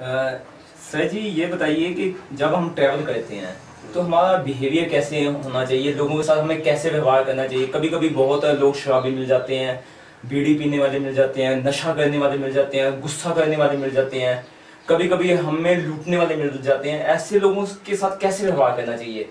Sir जी ये बताइए कि जब हम ट्रैवल करते हैं तो हमारा बिहेवियर कैसे होना चाहिए? लोगों के साथ हमें कैसे व्यवहार करना चाहिए? कभी कभी बहुत लोग शराबी मिल जाते हैं बीड़ी पीने वाले मिल जाते हैं नशा करने वाले मिल जाते हैं गुस्सा करने वाले मिल जाते हैं कभी कभी हमें लूटने वाले मिल जाते हैं। ऐसे लोगों के साथ कैसे व्यवहार करना चाहिए?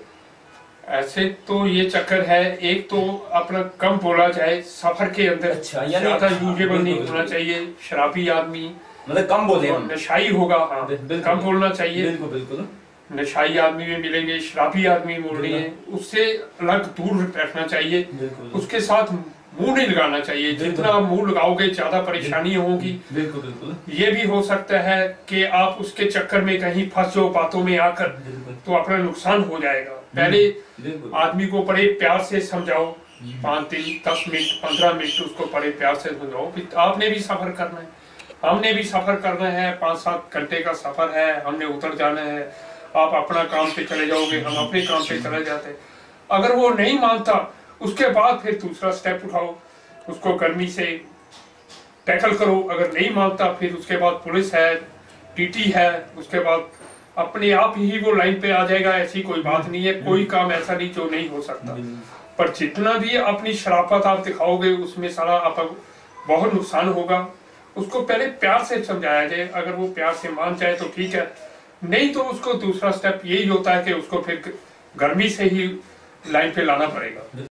ऐसे तो ये चक्कर है एक तो अपना कम बोला जाए सफ़र के अंदर अच्छा, यानी- ज़्यादा यूजेबल नहीं होना चाहिए शराबी आदमी। मतलब कम बोले नशाई होगा। हाँ। कम बोलना चाहिए। बिल्कुल बिल्कुल। नशाई आदमी में मिलेंगे शराबी आदमी बोल रही है। उससे अलग दूर रखना चाहिए। उसके साथ मुँह नहीं लगाना चाहिए। जितना मुँह लगाओगे ज़्यादा परेशानी होगी। बिल्कुल बिल्कुल। ये भी हो सकता है कि आप उसके चक्कर में कहीं फंस जाओ बातों में आकर। तो अपना नुकसान हो जाएगा। पहले आदमी को बड़े प्यार से समझाओ। पाँच दिन दस मिनट पंद्रह मिनट उसको बड़े प्यार से समझाओ आपने भी सफ़र करना है। हमने भी सफ़र करना है पाँच सात घंटे का सफ़र है हमने उतर जाना है। आप अपना काम पे चले जाओगे हम अपने काम पे चले जाते। अगर वो नहीं मानता उसके बाद फिर दूसरा स्टेप उठाओ उसको गर्मी से टैकल करो। अगर नहीं मानता फिर उसके बाद पुलिस है टीटी है उसके बाद अपने आप ही वो लाइन पे आ जाएगा ऐसी कोई बात नहीं है। कोई काम ऐसा नहीं जो नहीं हो सकता। पर जितना भी अपनी शराफत आप दिखाओगे उसमें सारा आप बहुत नुकसान होगा। उसको पहले प्यार से समझाया जाए, अगर वो प्यार से मान जाए तो ठीक है। नहीं तो उसको दूसरा स्टेप यही होता है कि उसको फिर गर्मी से ही लाइन पे लाना पड़ेगा।